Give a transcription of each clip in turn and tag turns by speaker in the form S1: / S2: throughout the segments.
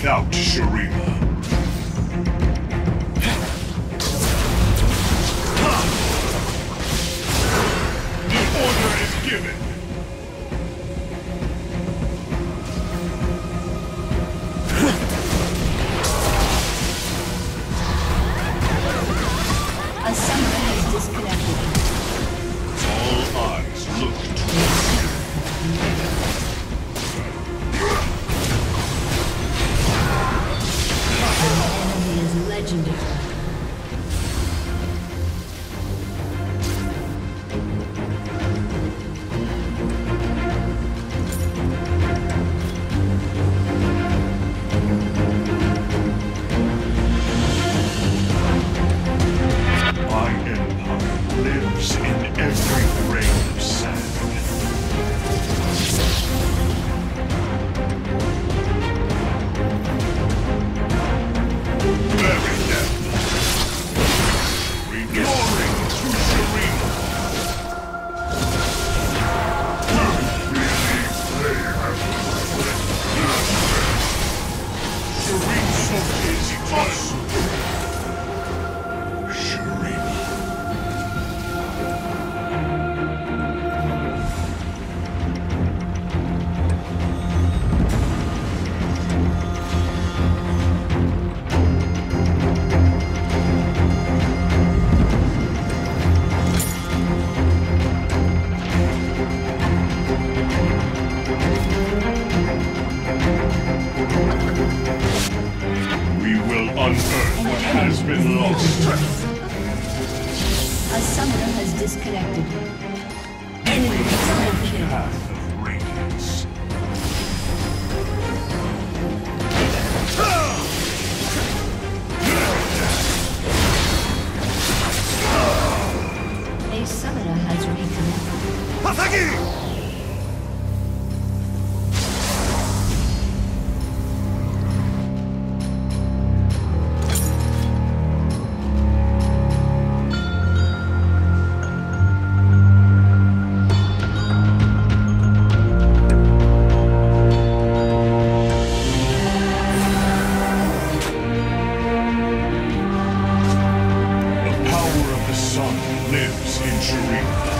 S1: without Shurima.
S2: disconnected. A summoner has reconnected.
S1: Ataki! Surrender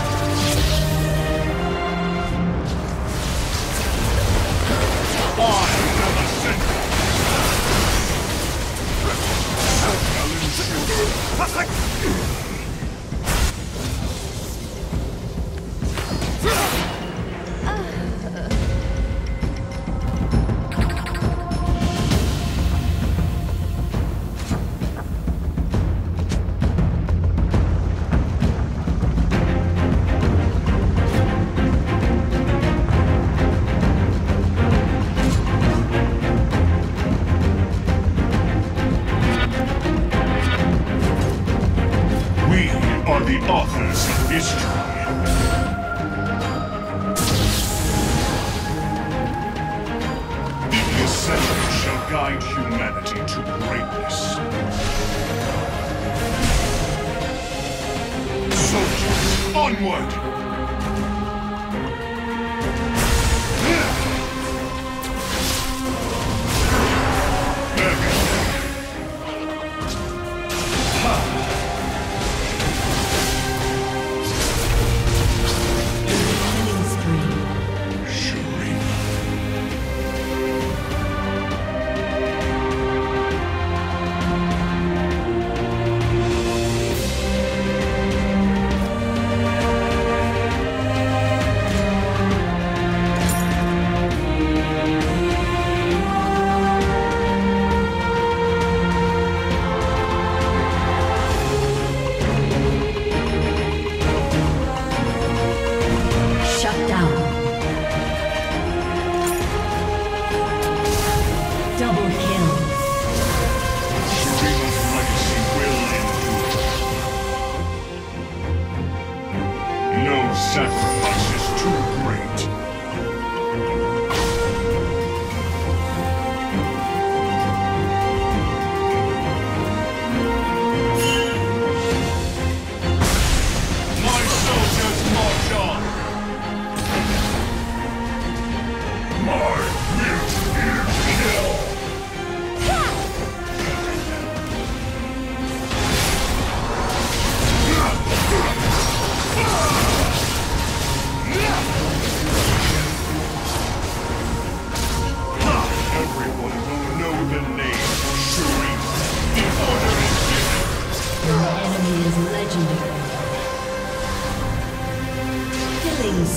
S1: Onward!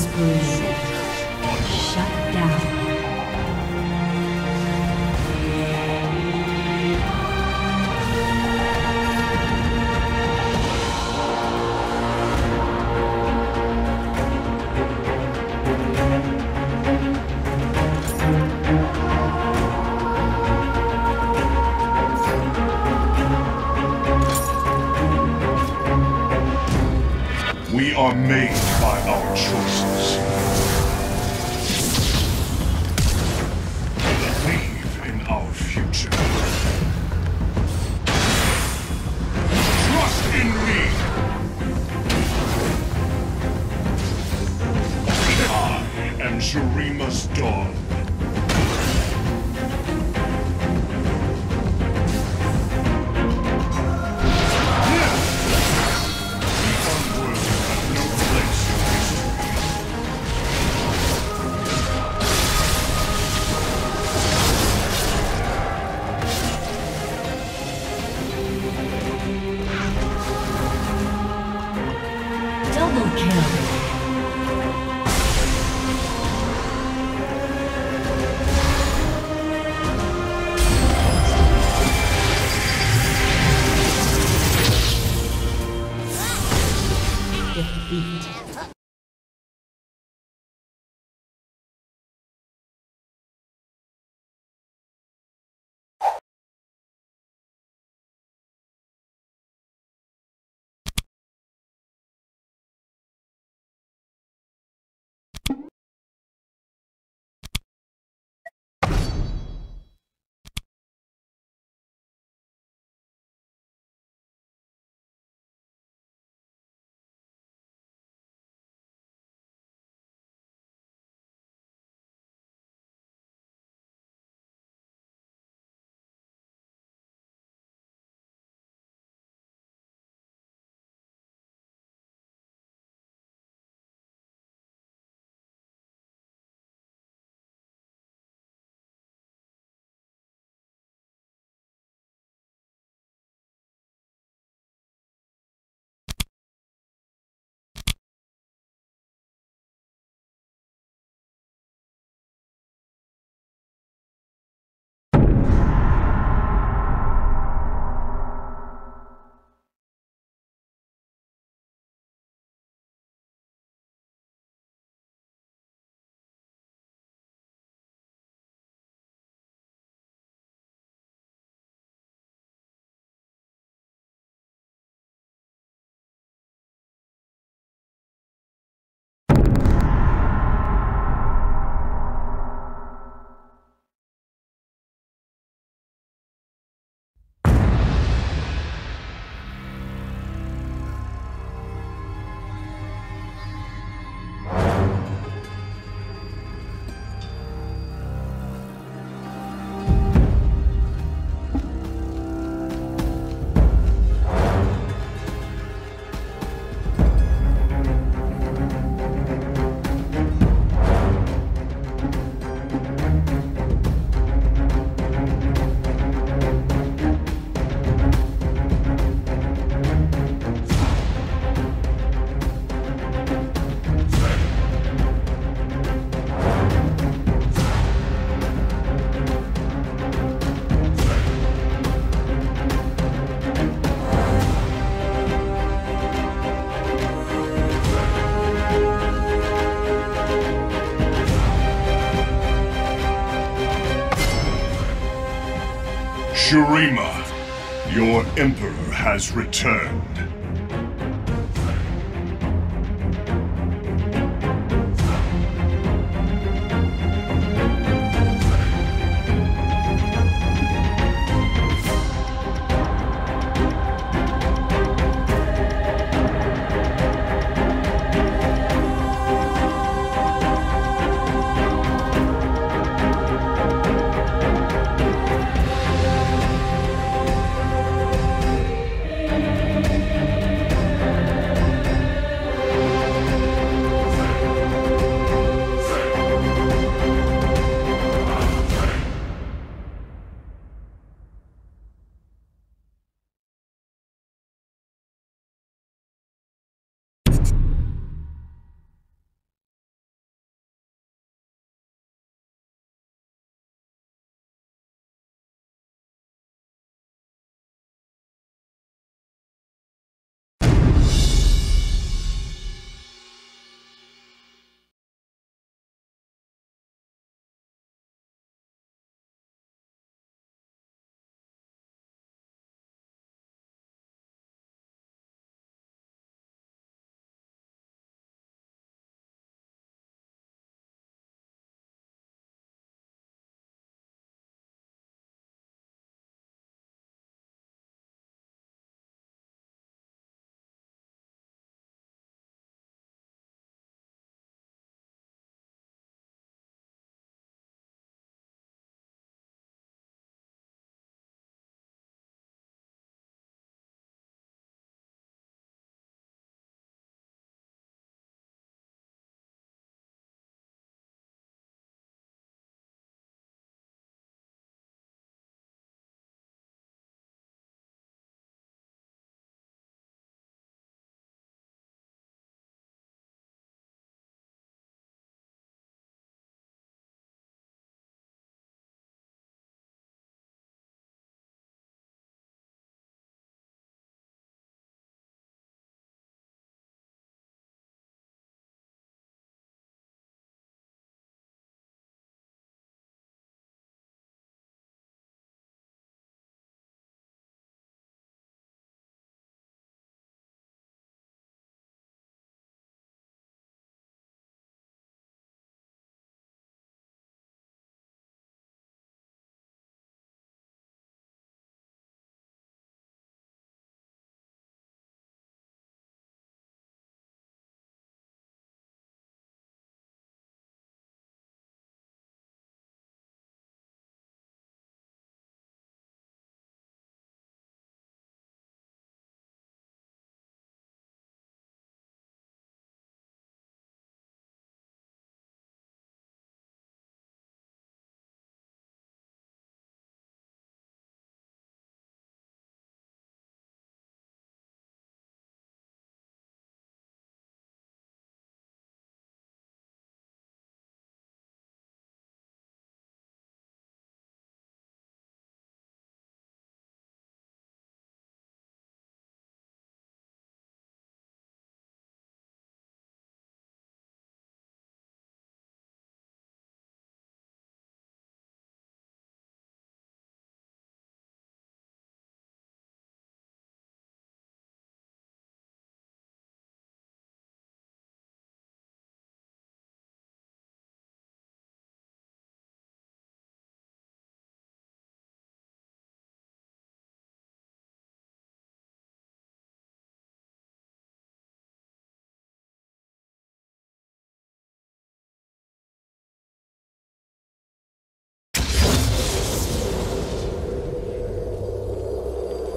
S1: Whispering. Are made by our choices. Believe in our future. Trust in me! I am Shurima's dawn.
S2: Defeat.
S1: Emperor has returned.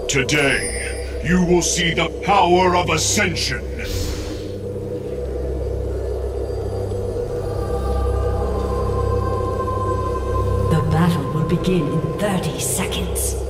S1: Today, you will see the power of Ascension.
S2: The battle will begin in 30 seconds.